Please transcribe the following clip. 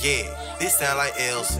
Yeah, this sound like L's.